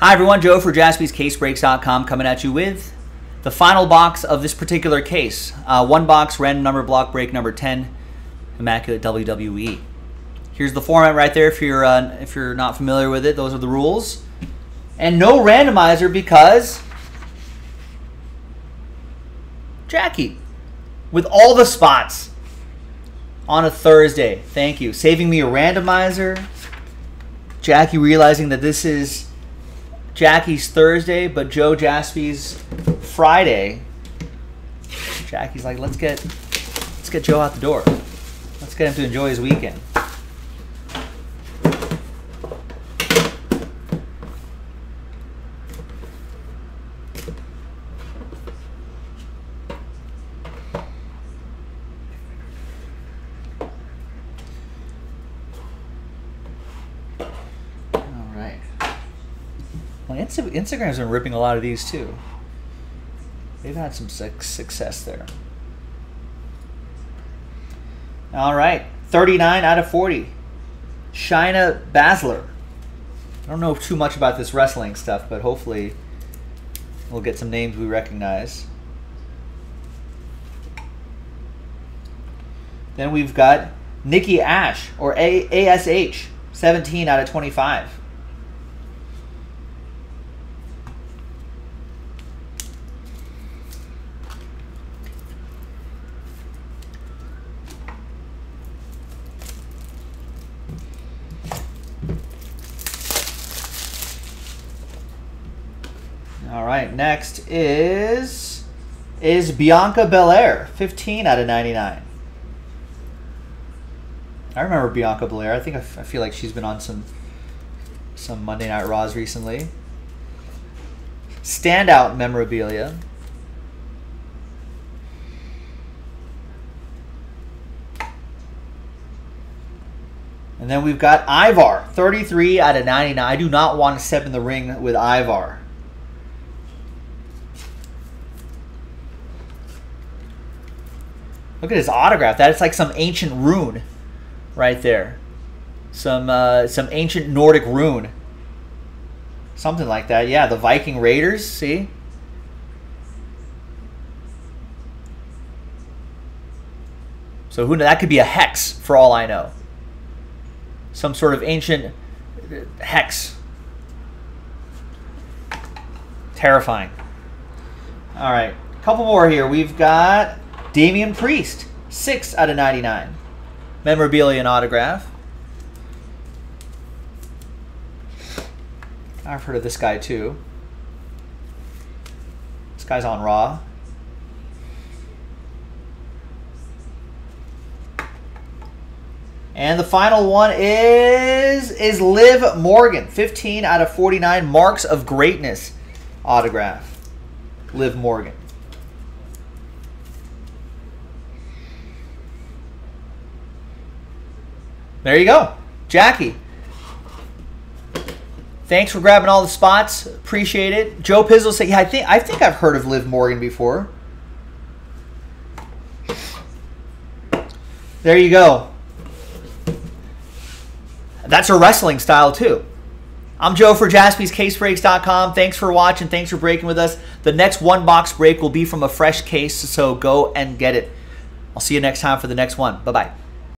Hi everyone, Joe for jaspyscasebreaks.com coming at you with the final box of this particular case. Uh, one box, random number block break number 10, Immaculate WWE. Here's the format right there if you're, uh, if you're not familiar with it. Those are the rules. And no randomizer because Jackie with all the spots on a Thursday. Thank you. Saving me a randomizer. Jackie realizing that this is Jackie's Thursday, but Joe Jaspy's Friday. Jackie's like, let's get let's get Joe out the door. Let's get him to enjoy his weekend. Well, Insta- Instagram's been ripping a lot of these too. They've had some success there. All right, 39 out of 40. Shayna Baszler. I don't know too much about this wrestling stuff, but hopefully we'll get some names we recognize. Then we've got Nikki Ash, or A- ASH, 17 out of 25. All right, next is is Bianca Belair, 15 out of 99. I remember Bianca Belair. I think I, feel like she's been on some some Monday Night Raws recently. Standout memorabilia. And then we've got Ivar, 33 out of 99. I do not want to step in the ring with Ivar. Look at his autograph. That is like some ancient rune right there. Some uh, some ancient Nordic rune. Something like that. Yeah, the Viking Raiders, see? So who that could be a hex for all I know. Some sort of ancient hex. Terrifying. All right, a couple more here. We've got Damian Priest, 6 out of 99. Memorabilia and autograph. I've heard of this guy too. This guy's on Raw. And the final one is is Liv Morgan, 15 out of 49 marks of greatness autograph. Liv Morgan. There you go. Jackie. Thanks for grabbing all the spots. Appreciate it. Joe Pizzle said, "Yeah, I think I think I've heard of Liv Morgan before." There you go. That's her wrestling style too. I'm Joe for jaspyscasebreaks.com. Thanks for watching. Thanks for breaking with us. The next one box break will be from a fresh case, so go and get it. I'll see you next time for the next one. Bye bye.